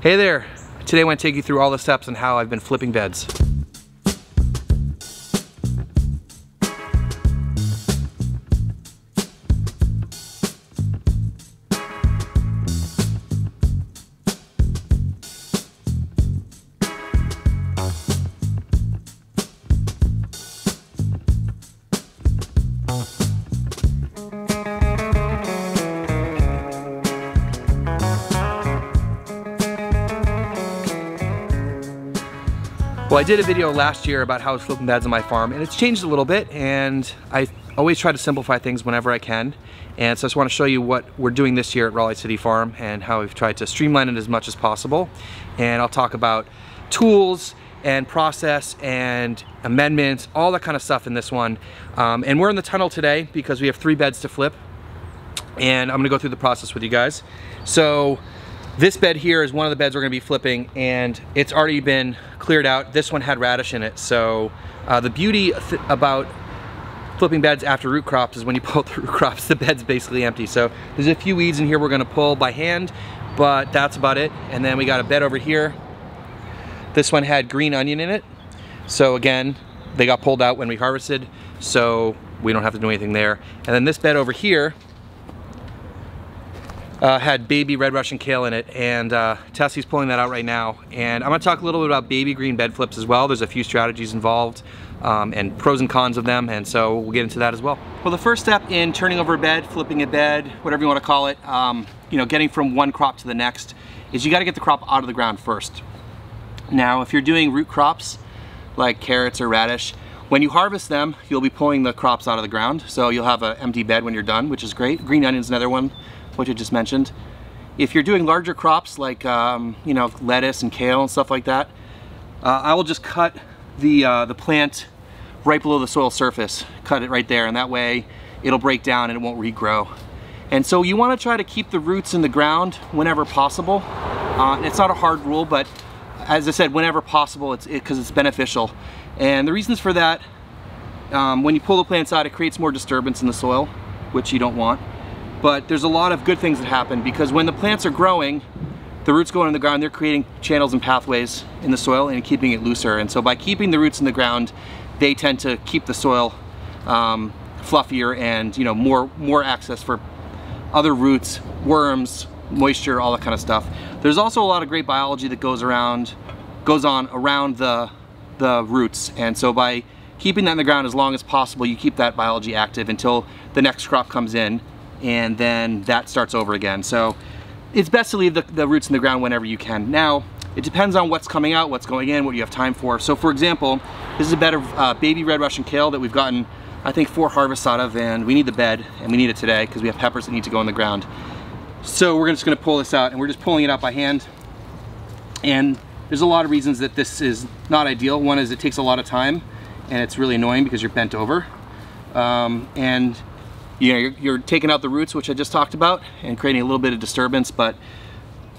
Hey there, today I want to take you through all the steps on how I've been flipping beds. I did a video last year about how flipping beds on my farm, and it's changed a little bit, and I always try to simplify things whenever I can. And so I just want to show you what we're doing this year at Raleigh City Farm and how we've tried to streamline it as much as possible. And I'll talk about tools and process and amendments, all that kind of stuff in this one. Um, and we're in the tunnel today because we have three beds to flip. And I'm gonna go through the process with you guys. So this bed here is one of the beds we're gonna be flipping and it's already been cleared out. This one had radish in it. So uh, the beauty th about flipping beds after root crops is when you pull the root crops, the bed's basically empty. So there's a few weeds in here we're gonna pull by hand, but that's about it. And then we got a bed over here. This one had green onion in it. So again, they got pulled out when we harvested, so we don't have to do anything there. And then this bed over here uh, had baby red Russian kale in it and uh, Tessie's pulling that out right now. And I'm gonna talk a little bit about baby green bed flips as well. There's a few strategies involved um, and pros and cons of them and so we'll get into that as well. Well the first step in turning over a bed, flipping a bed, whatever you wanna call it, um, you know, getting from one crop to the next is you gotta get the crop out of the ground first. Now if you're doing root crops like carrots or radish, when you harvest them, you'll be pulling the crops out of the ground. So you'll have an empty bed when you're done, which is great. Green onion's another one what you just mentioned. If you're doing larger crops like um, you know lettuce and kale and stuff like that, uh, I will just cut the uh, the plant right below the soil surface. Cut it right there, and that way it'll break down and it won't regrow. And so you want to try to keep the roots in the ground whenever possible. Uh, it's not a hard rule, but as I said, whenever possible, it's because it, it's beneficial. And the reasons for that, um, when you pull the plants out, it creates more disturbance in the soil, which you don't want but there's a lot of good things that happen because when the plants are growing, the roots going in the ground, they're creating channels and pathways in the soil and keeping it looser. And so by keeping the roots in the ground, they tend to keep the soil um, fluffier and you know more more access for other roots, worms, moisture, all that kind of stuff. There's also a lot of great biology that goes around, goes on around the the roots. And so by keeping that in the ground as long as possible, you keep that biology active until the next crop comes in and then that starts over again. So it's best to leave the, the roots in the ground whenever you can. Now, it depends on what's coming out, what's going in, what you have time for. So for example, this is a bed of uh, baby red Russian kale that we've gotten, I think, four harvests out of, and we need the bed, and we need it today because we have peppers that need to go in the ground. So we're just gonna pull this out, and we're just pulling it out by hand. And there's a lot of reasons that this is not ideal. One is it takes a lot of time, and it's really annoying because you're bent over. Um, and you know, you're, you're, taking out the roots, which I just talked about, and creating a little bit of disturbance, but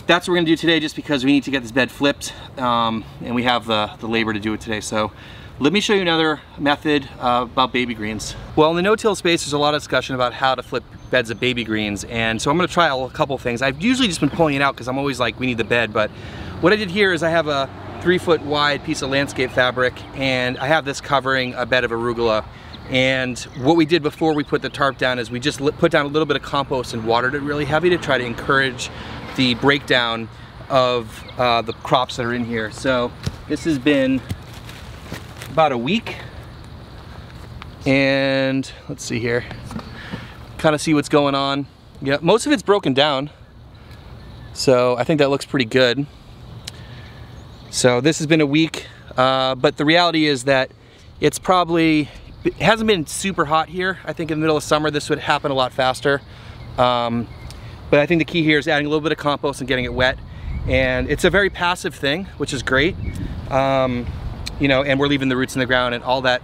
that's what we're gonna do today just because we need to get this bed flipped, um, and we have the, the labor to do it today. So let me show you another method uh, about baby greens. Well, in the no-till space, there's a lot of discussion about how to flip beds of baby greens, and so I'm gonna try a couple things. I've usually just been pulling it out because I'm always like, we need the bed, but what I did here is I have a three foot wide piece of landscape fabric, and I have this covering a bed of arugula. And what we did before we put the tarp down is we just put down a little bit of compost and watered it really heavy to try to encourage the breakdown of uh, the crops that are in here. So this has been about a week. And let's see here, kind of see what's going on. Yeah, most of it's broken down. So I think that looks pretty good. So this has been a week, uh, but the reality is that it's probably it hasn't been super hot here. I think in the middle of summer this would happen a lot faster. Um, but I think the key here is adding a little bit of compost and getting it wet. And it's a very passive thing, which is great. Um, you know, and we're leaving the roots in the ground and all that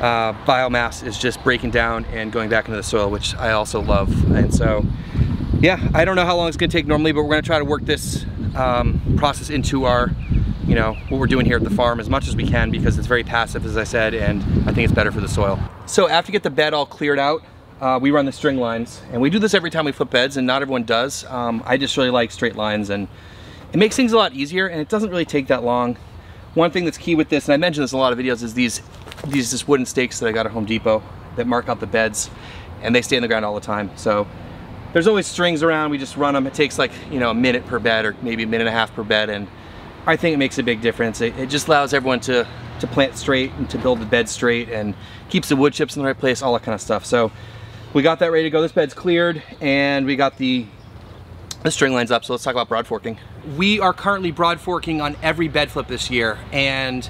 uh, biomass is just breaking down and going back into the soil, which I also love. And so, yeah, I don't know how long it's gonna take normally, but we're gonna try to work this um, process into our you know, what we're doing here at the farm as much as we can because it's very passive, as I said, and I think it's better for the soil. So after you get the bed all cleared out, uh, we run the string lines. And we do this every time we flip beds, and not everyone does. Um, I just really like straight lines, and it makes things a lot easier and it doesn't really take that long. One thing that's key with this, and I mentioned this in a lot of videos, is these, these just wooden stakes that I got at Home Depot that mark out the beds and they stay in the ground all the time. So there's always strings around, we just run them. It takes like, you know, a minute per bed or maybe a minute and a half per bed. And I think it makes a big difference. It, it just allows everyone to, to plant straight and to build the bed straight and keeps the wood chips in the right place, all that kind of stuff. So we got that ready to go. This bed's cleared and we got the, the string lines up. So let's talk about broad forking. We are currently broad forking on every bed flip this year. And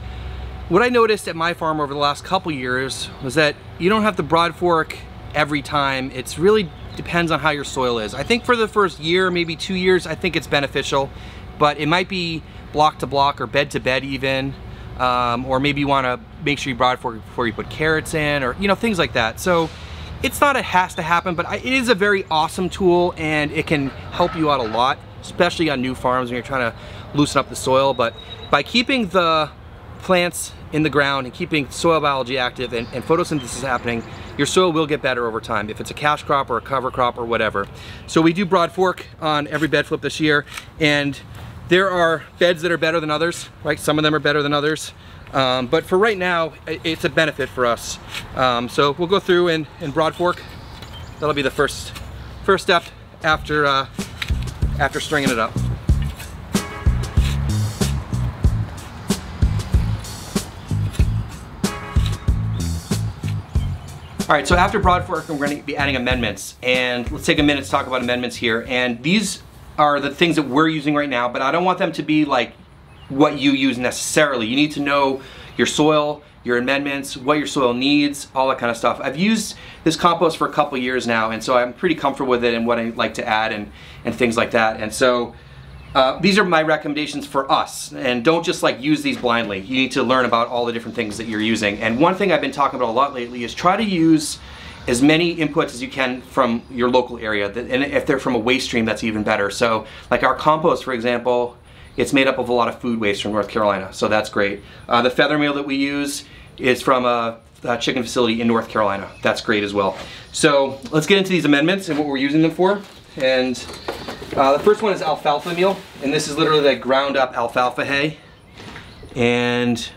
what I noticed at my farm over the last couple years was that you don't have to broad fork every time. It's really depends on how your soil is. I think for the first year, maybe two years, I think it's beneficial, but it might be block to block or bed to bed even, um, or maybe you wanna make sure you broad fork before you put carrots in, or you know, things like that. So it's not a has to happen, but it is a very awesome tool and it can help you out a lot, especially on new farms when you're trying to loosen up the soil. But by keeping the plants in the ground and keeping soil biology active and, and, photosynthesis happening, your soil will get better over time, if it's a cash crop or a cover crop or whatever. So we do broad fork on every bed flip this year, and there are beds that are better than others, right? Some of them are better than others. Um, but for right now, it's a benefit for us. Um, so we'll go through and, and broad fork. That'll be the first, first step after, uh, after stringing it up. All right, so after broad fork, we're gonna be adding amendments. And let's take a minute to talk about amendments here. And these are the things that we're using right now, but I don't want them to be like what you use necessarily. You need to know your soil, your amendments, what your soil needs, all that kind of stuff. I've used this compost for a couple years now, and so I'm pretty comfortable with it and what I like to add and, and things like that. And so uh, these are my recommendations for us and don't just like use these blindly. You need to learn about all the different things that you're using. And one thing I've been talking about a lot lately is try to use as many inputs as you can from your local area. And if they're from a waste stream, that's even better. So like our compost, for example, it's made up of a lot of food waste from North Carolina. So that's great. Uh, the feather meal that we use is from a, a chicken facility in North Carolina. That's great as well. So let's get into these amendments and what we're using them for. And uh, the first one is alfalfa meal, and this is literally like ground up alfalfa hay. And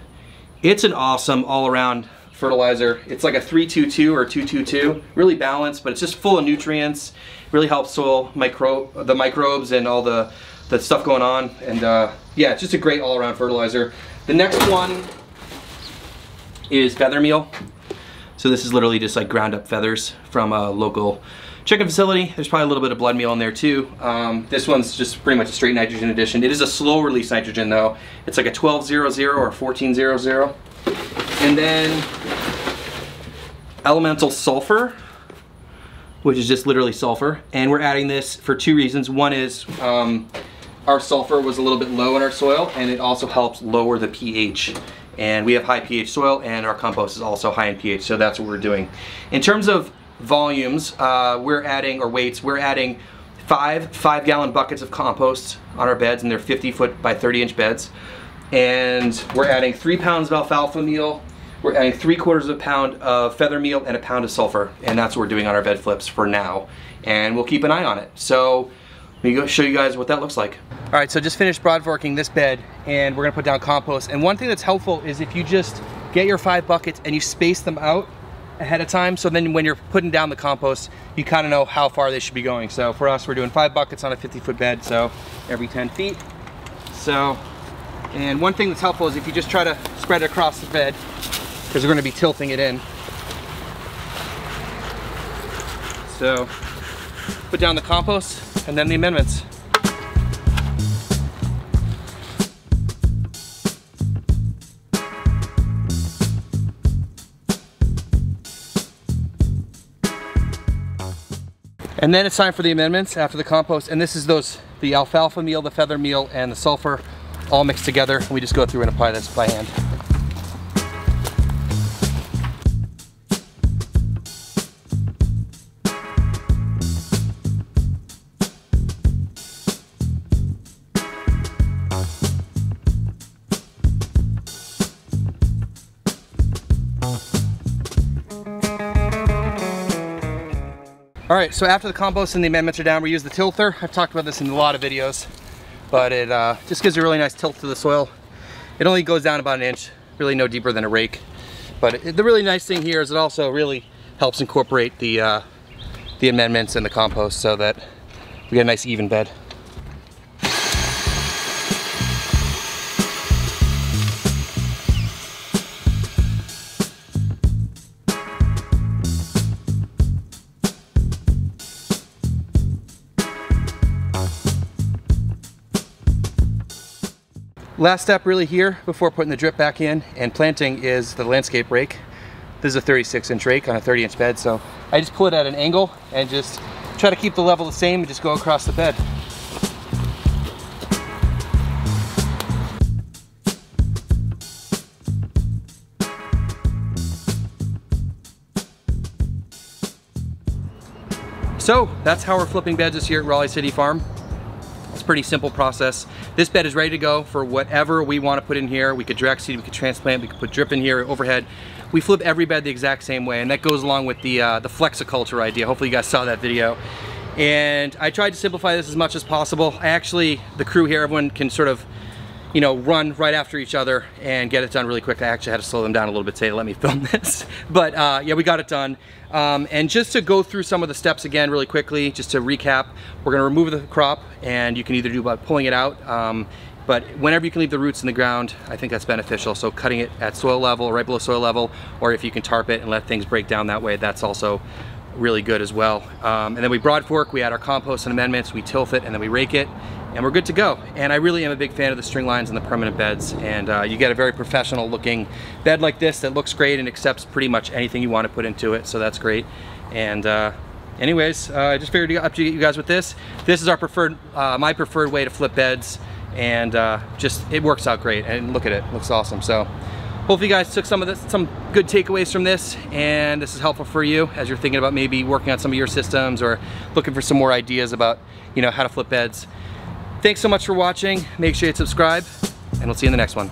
it's an awesome all-around fertilizer. It's like a 322 or 222, really balanced, but it's just full of nutrients. Really helps soil micro the microbes and all the, the stuff going on. And uh, yeah, it's just a great all-around fertilizer. The next one is feather meal. So this is literally just like ground up feathers from a local chicken facility. There's probably a little bit of blood meal in there too. Um, this one's just pretty much a straight nitrogen addition. It is a slow release nitrogen though. It's like a 1200 or 1400. And then elemental sulfur, which is just literally sulfur. And we're adding this for two reasons. One is um, our sulfur was a little bit low in our soil and it also helps lower the pH and we have high pH soil and our compost is also high in pH so that's what we're doing. In terms of volumes, uh, we're adding, or weights, we're adding five five gallon buckets of compost on our beds and they're 50 foot by 30 inch beds. And we're adding three pounds of alfalfa meal, we're adding three quarters of a pound of feather meal and a pound of sulfur. And that's what we're doing on our bed flips for now. And we'll keep an eye on it. So let me show you guys what that looks like. All right, so just finished broad forking this bed and we're gonna put down compost. And one thing that's helpful is if you just get your five buckets and you space them out ahead of time. So then when you're putting down the compost, you kind of know how far they should be going. So for us, we're doing five buckets on a 50 foot bed. So every 10 feet. So, and one thing that's helpful is if you just try to spread it across the bed, because we're gonna be tilting it in. So put down the compost and then the amendments. And then it's time for the amendments after the compost. And this is those, the alfalfa meal, the feather meal, and the sulfur all mixed together. We just go through and apply this by hand. All right, so after the compost and the amendments are down, we use the tilther. I've talked about this in a lot of videos. but it uh, just gives a really nice tilth to the soil. It only goes down about an inch, really no deeper than a rake. But it, the really nice thing here is it also really helps incorporate the, uh, the amendments and the compost so that we get a nice even bed. Last step really here before putting the drip back in and planting is the landscape rake. This is a 36 inch rake on a 30 inch bed, so I just pull it at an angle and just try to keep the level the same and just go across the bed. So that's how we're flipping beds this year at Raleigh City Farm. It's a pretty simple process. This bed is ready to go for whatever we want to put in here. We could direct seed, we could transplant, we could put drip in here overhead. We flip every bed the exact same way and that goes along with the, uh, the flexiculture idea. Hopefully you guys saw that video. And I tried to simplify this as much as possible. I actually, the crew here, everyone can sort of you know, run right after each other and get it done really quick. I actually had to slow them down a little bit today to let me film this. But uh, yeah, we got it done. Um, and just to go through some of the steps again really quickly, just to recap, we're gonna remove the crop and you can either do by pulling it out, um, but whenever you can leave the roots in the ground, I think that's beneficial. So cutting it at soil level, right below soil level, or if you can tarp it and let things break down that way, that's also really good as well. Um, and then we broad fork, we add our compost and amendments, we tilth it, and then we rake it, and we're good to go. And I really am a big fan of the string lines and the permanent beds, and uh, you get a very professional looking bed like this that looks great and accepts pretty much anything you want to put into it, so that's great. And uh, anyways, uh, I just figured to update you guys with this. This is our preferred, uh, my preferred way to flip beds, and uh, just, it works out great, and look at it, it looks awesome. So Hopefully you guys took some of this, some good takeaways from this and this is helpful for you as you're thinking about maybe working on some of your systems or looking for some more ideas about you know how to flip beds. Thanks so much for watching. Make sure you subscribe and we'll see you in the next one.